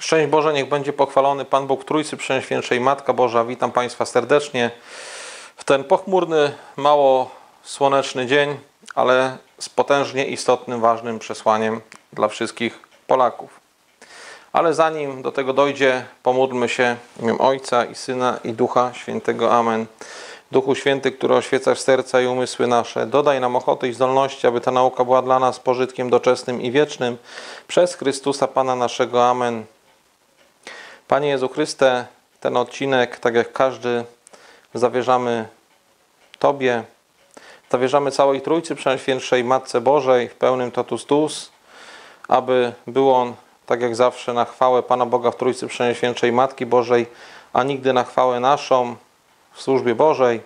Szczęść Boże, niech będzie pochwalony Pan Bóg Trójcy Przenświętszej Matka Boża. Witam Państwa serdecznie w ten pochmurny, mało słoneczny dzień, ale z potężnie istotnym, ważnym przesłaniem dla wszystkich Polaków. Ale zanim do tego dojdzie, pomódlmy się w imię Ojca i Syna i Ducha Świętego. Amen. Duchu Święty, który oświecasz serca i umysły nasze, dodaj nam ochoty i zdolności, aby ta nauka była dla nas pożytkiem doczesnym i wiecznym. Przez Chrystusa Pana naszego. Amen. Panie Jezu Chryste, ten odcinek, tak jak każdy, zawierzamy Tobie. Zawierzamy całej Trójcy Przenświętszej Matce Bożej w pełnym totus tus, aby był on, tak jak zawsze, na chwałę Pana Boga w Trójcy Przenświętszej Matki Bożej, a nigdy na chwałę naszą w służbie Bożej.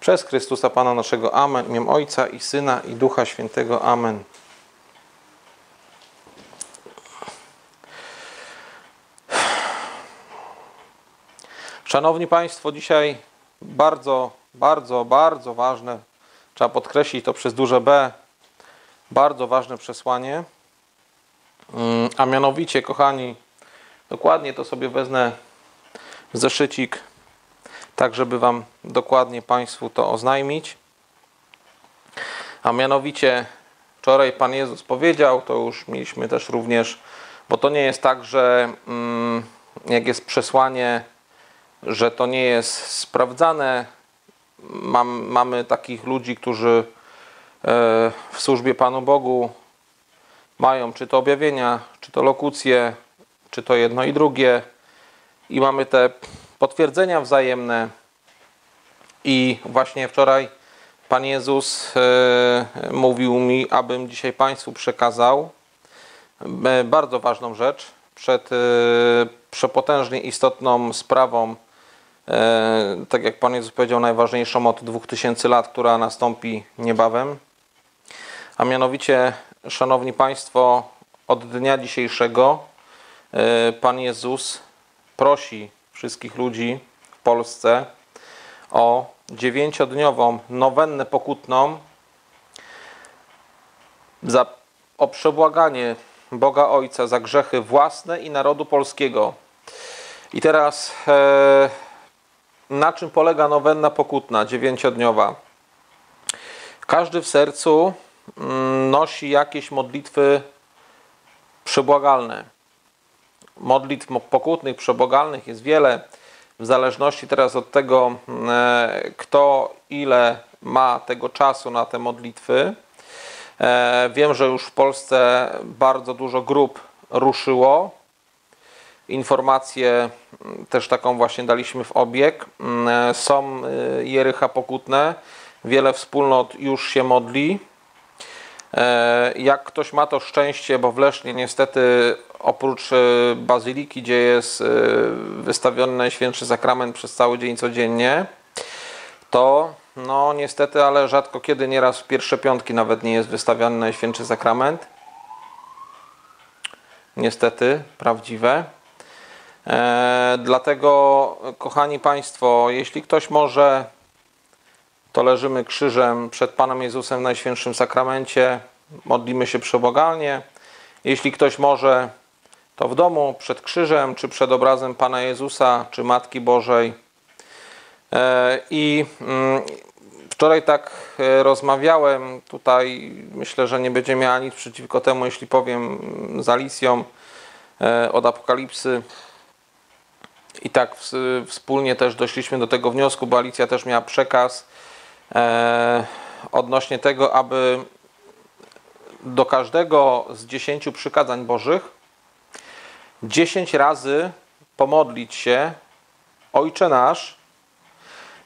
Przez Chrystusa Pana naszego. Amen. Miem Ojca i Syna i Ducha Świętego. Amen. Szanowni Państwo, dzisiaj bardzo, bardzo, bardzo ważne, trzeba podkreślić to przez duże B, bardzo ważne przesłanie, mm, a mianowicie, kochani, dokładnie to sobie wezmę w zeszycik, tak żeby Wam dokładnie Państwu to oznajmić. A mianowicie, wczoraj Pan Jezus powiedział, to już mieliśmy też również, bo to nie jest tak, że mm, jak jest przesłanie, że to nie jest sprawdzane. Mam, mamy takich ludzi, którzy e, w służbie Panu Bogu mają czy to objawienia, czy to lokucje, czy to jedno i drugie. I mamy te potwierdzenia wzajemne. I właśnie wczoraj Pan Jezus e, mówił mi, abym dzisiaj Państwu przekazał e, bardzo ważną rzecz przed przepotężnie istotną sprawą tak jak Pan Jezus powiedział, najważniejszą od 2000 lat, która nastąpi niebawem. A mianowicie, Szanowni Państwo, od dnia dzisiejszego e, Pan Jezus prosi wszystkich ludzi w Polsce o dziewięciodniową nowennę pokutną za, o przebłaganie Boga Ojca za grzechy własne i narodu polskiego. I teraz e, na czym polega nowenna pokutna, dziewięciodniowa? Każdy w sercu mm, nosi jakieś modlitwy przebłagalne. Modlitw pokutnych, przebłagalnych jest wiele, w zależności teraz od tego, mm, e, kto ile ma tego czasu na te modlitwy. E, wiem, że już w Polsce bardzo dużo grup ruszyło informację mm, też taką właśnie daliśmy w obieg. Mm, są y, jerycha pokutne, wiele wspólnot już się modli. E, jak ktoś ma to szczęście, bo w Lesznie niestety oprócz bazyliki, gdzie jest wystawiony Najświętszy Sakrament przez cały dzień codziennie, to no niestety, ale rzadko kiedy, nieraz w pierwsze piątki nawet nie jest wystawiony Najświętszy Sakrament. Niestety, prawdziwe. E, dlatego, kochani Państwo, jeśli ktoś może, to leżymy krzyżem przed Panem Jezusem w Najświętszym Sakramencie, modlimy się przebogalnie. Jeśli ktoś może, to w domu, przed krzyżem, czy przed obrazem Pana Jezusa, czy Matki Bożej. E, I mm, wczoraj tak e, rozmawiałem, tutaj myślę, że nie będzie miała nic przeciwko temu, jeśli powiem z Alicją od Apokalipsy i tak wspólnie też doszliśmy do tego wniosku, bo Alicja też miała przekaz e, odnośnie tego, aby do każdego z dziesięciu przykazań Bożych dziesięć razy pomodlić się Ojcze nasz,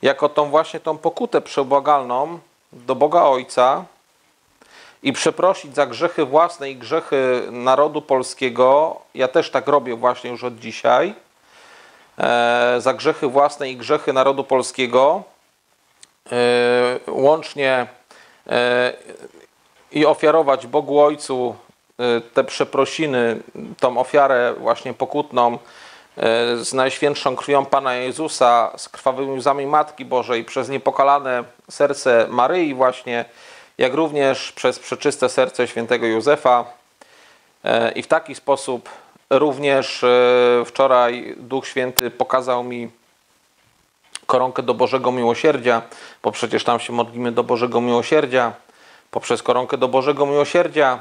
jako tą właśnie tą pokutę przebłagalną do Boga Ojca i przeprosić za grzechy własne i grzechy narodu polskiego. Ja też tak robię właśnie już od dzisiaj za grzechy własne i grzechy narodu polskiego, e, łącznie e, i ofiarować Bogu Ojcu te przeprosiny, tą ofiarę właśnie pokutną z Najświętszą krwią Pana Jezusa, z krwawymi łzami Matki Bożej, przez niepokalane serce Maryi właśnie, jak również przez przeczyste serce świętego Józefa. I w taki sposób również wczoraj Duch Święty pokazał mi koronkę do Bożego Miłosierdzia, bo przecież tam się modlimy do Bożego Miłosierdzia, poprzez koronkę do Bożego Miłosierdzia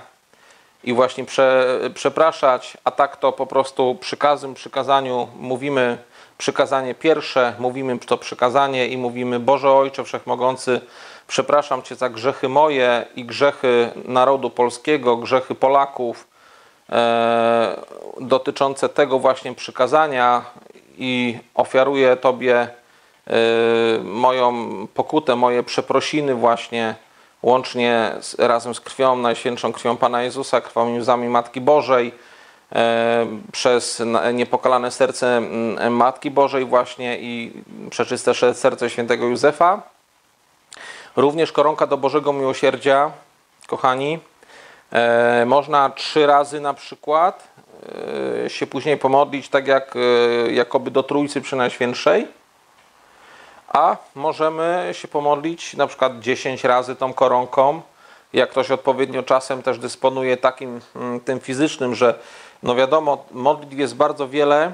i właśnie prze, przepraszać, a tak to po prostu przykazem, przykazaniu mówimy przykazanie pierwsze, mówimy to przykazanie i mówimy Boże Ojcze Wszechmogący, przepraszam Cię za grzechy moje i grzechy narodu polskiego, grzechy Polaków e, dotyczące tego właśnie przykazania i ofiaruję Tobie e, moją pokutę, moje przeprosiny właśnie łącznie z, razem z krwią, Najświętszą krwią Pana Jezusa, krwią i łzami Matki Bożej, e, przez niepokalane serce Matki Bożej właśnie i przeczyste serce świętego Józefa. Również koronka do Bożego Miłosierdzia, kochani. E, można trzy razy na przykład e, się później pomodlić, tak jak jakoby do Trójcy przy Najświętszej a możemy się pomodlić na przykład 10 razy tą koronką. Jak ktoś odpowiednio czasem też dysponuje takim mm, tym fizycznym, że no wiadomo, modlitw jest bardzo wiele,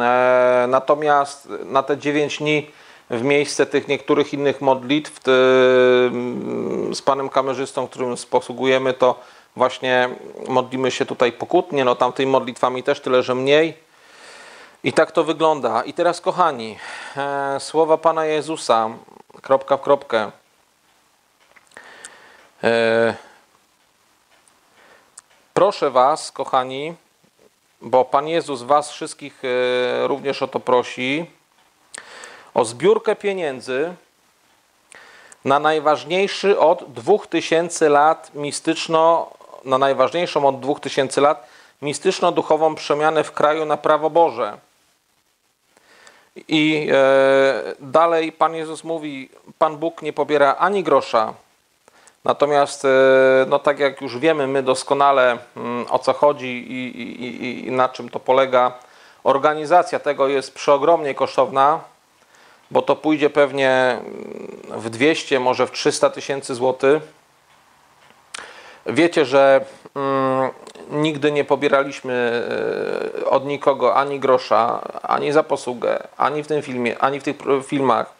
e, natomiast na te 9 dni w miejsce tych niektórych innych modlitw mm, z panem kamerzystą, którym posługujemy, to właśnie modlimy się tutaj pokutnie, no tamtymi modlitwami też tyle, że mniej, i tak to wygląda. I teraz, kochani, e, słowa Pana Jezusa, kropka w kropkę. E, proszę Was, kochani, bo Pan Jezus Was wszystkich e, również o to prosi, o zbiórkę pieniędzy na najważniejszy od 2000 lat mistyczno, na najważniejszą od 2000 lat mistyczno-duchową przemianę w kraju na prawo Boże. I e, dalej Pan Jezus mówi: Pan Bóg nie pobiera ani grosza. Natomiast, e, no tak jak już wiemy, my doskonale mm, o co chodzi i, i, i na czym to polega. Organizacja tego jest przeogromnie kosztowna, bo to pójdzie pewnie mm, w 200, może w 300 tysięcy złotych. Wiecie, że mm, nigdy nie pobieraliśmy e, od nikogo ani grosza, ani za posługę, ani w tym filmie, ani w tych filmach,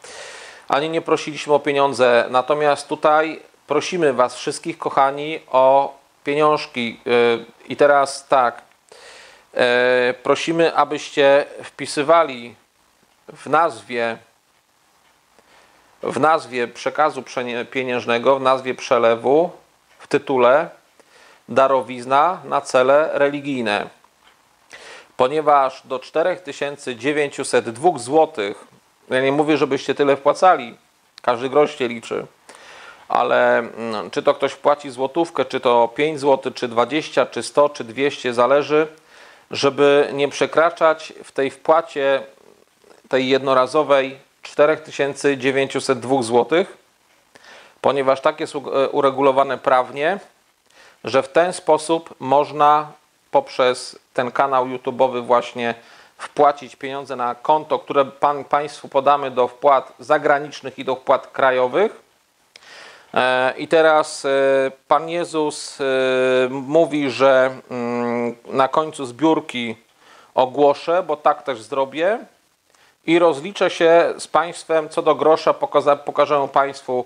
ani nie prosiliśmy o pieniądze. Natomiast tutaj prosimy Was wszystkich, kochani, o pieniążki. E, I teraz tak, e, prosimy, abyście wpisywali w nazwie w nazwie przekazu pieniężnego, w nazwie przelewu, w tytule darowizna na cele religijne. Ponieważ do 4902 zł, ja nie mówię, żebyście tyle wpłacali, każdy grosz się liczy, ale mm, czy to ktoś płaci złotówkę, czy to 5 zł, czy 20, czy 100, czy 200, zależy, żeby nie przekraczać w tej wpłacie, tej jednorazowej 4902 zł, ponieważ tak jest uregulowane prawnie, że w ten sposób można poprzez ten kanał YouTube'owy właśnie wpłacić pieniądze na konto, które pan, Państwu podamy do wpłat zagranicznych i do wpłat krajowych. E, I teraz e, Pan Jezus e, mówi, że mm, na końcu zbiórki ogłoszę, bo tak też zrobię i rozliczę się z Państwem co do grosza, pokażę Państwu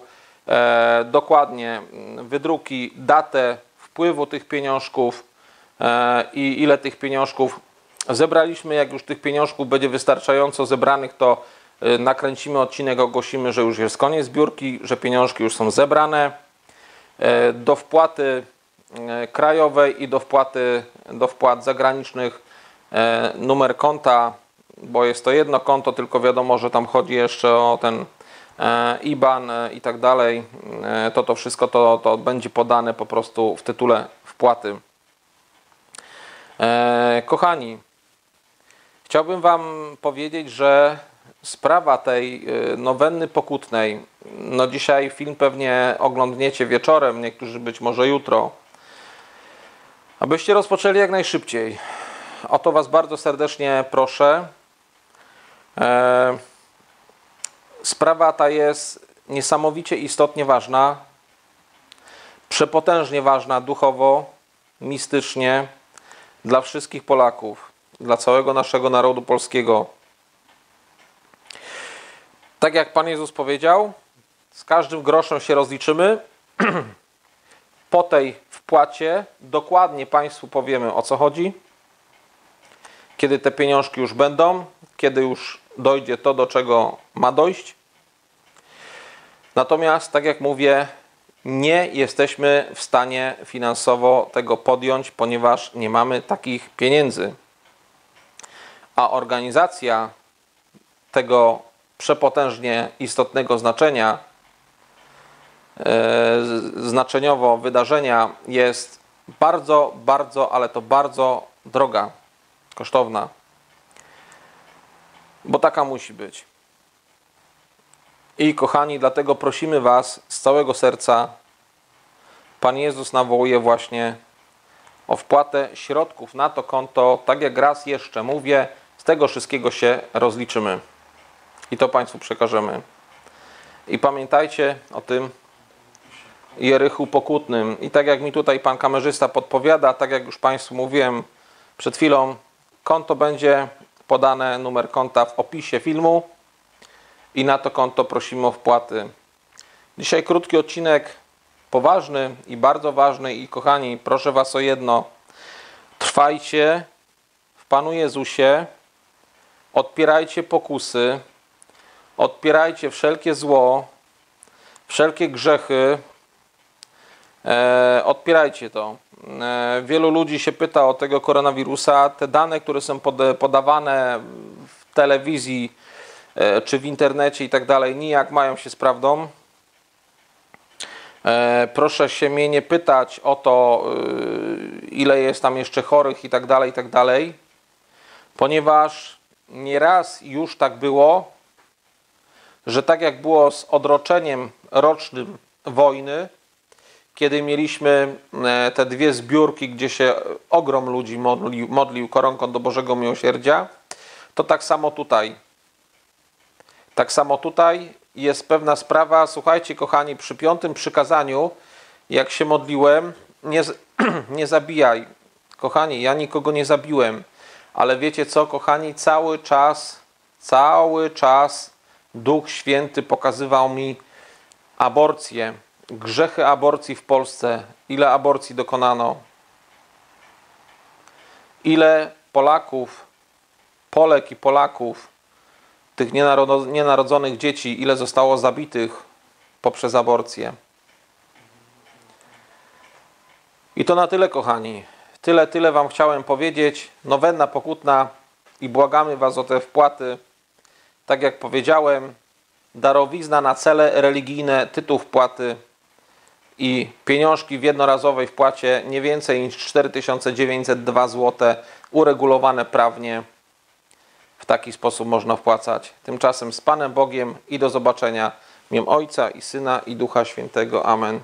dokładnie mm, wydruki, datę wpływu tych pieniążków e, i ile tych pieniążków zebraliśmy. Jak już tych pieniążków będzie wystarczająco zebranych, to e, nakręcimy odcinek, ogłosimy, że już jest koniec zbiórki, że pieniążki już są zebrane. E, do wpłaty krajowej i do wpłaty do wpłat zagranicznych numer konta, bo jest to jedno konto, tylko wiadomo, że tam chodzi jeszcze o ten E, IBAN e, i tak dalej, e, to to wszystko to, to będzie podane po prostu w tytule wpłaty. Kochani, chciałbym Wam powiedzieć, że sprawa tej nowenny pokutnej, no dzisiaj film pewnie oglądniecie wieczorem, niektórzy być może jutro, abyście rozpoczęli jak najszybciej. O to Was bardzo serdecznie proszę. Sprawa ta jest niesamowicie istotnie ważna, przepotężnie ważna duchowo, mistycznie, dla wszystkich Polaków, dla całego naszego narodu polskiego. Tak jak Pan Jezus powiedział, z każdym groszem się rozliczymy. po tej wpłacie dokładnie Państwu powiemy o co chodzi, kiedy te pieniążki już będą, kiedy już dojdzie to, do czego ma dojść. Natomiast, tak jak mówię, nie jesteśmy w stanie finansowo tego podjąć, ponieważ nie mamy takich pieniędzy. A organizacja tego przepotężnie istotnego znaczenia, e, znaczeniowo wydarzenia jest bardzo, bardzo, ale to bardzo droga, kosztowna. Bo taka musi być. I kochani, dlatego prosimy Was z całego serca. Pan Jezus nawołuje właśnie o wpłatę środków na to konto. Tak jak raz jeszcze mówię, z tego wszystkiego się rozliczymy. I to Państwu przekażemy. I pamiętajcie o tym Jerychu Pokutnym. I tak jak mi tutaj Pan kamerzysta podpowiada, tak jak już Państwu mówiłem przed chwilą, konto będzie podane, numer konta w opisie filmu i na to konto prosimy o wpłaty. Dzisiaj krótki odcinek, poważny i bardzo ważny i kochani, proszę Was o jedno. Trwajcie w Panu Jezusie, odpierajcie pokusy, odpierajcie wszelkie zło, wszelkie grzechy, e, odpierajcie to. E, wielu ludzi się pyta o tego koronawirusa. Te dane, które są podawane w telewizji, E, czy w internecie i tak dalej, nijak mają się z prawdą. E, proszę się mnie nie pytać o to, ile jest tam jeszcze chorych i tak dalej, i tak dalej, ponieważ nieraz już tak było, że tak jak było z odroczeniem rocznym wojny, kiedy mieliśmy te dwie zbiórki, gdzie się ogrom ludzi modlił, modlił koronką do Bożego Miłosierdzia, to tak samo tutaj tak samo tutaj jest pewna sprawa. Słuchajcie, kochani, przy piątym przykazaniu, jak się modliłem, nie, nie zabijaj. Kochani, ja nikogo nie zabiłem, ale wiecie co, kochani, cały czas, cały czas Duch Święty pokazywał mi aborcję, grzechy aborcji w Polsce. Ile aborcji dokonano? Ile Polaków, Polek i Polaków tych nienarodzonych dzieci, ile zostało zabitych poprzez aborcję. I to na tyle, kochani. Tyle, tyle Wam chciałem powiedzieć. Nowenna pokutna i błagamy Was o te wpłaty. Tak jak powiedziałem, darowizna na cele religijne, tytuł wpłaty i pieniążki w jednorazowej wpłacie nie więcej niż 4902 zł, uregulowane prawnie w taki sposób można wpłacać. Tymczasem z Panem Bogiem i do zobaczenia. Miem Ojca i Syna i Ducha Świętego. Amen.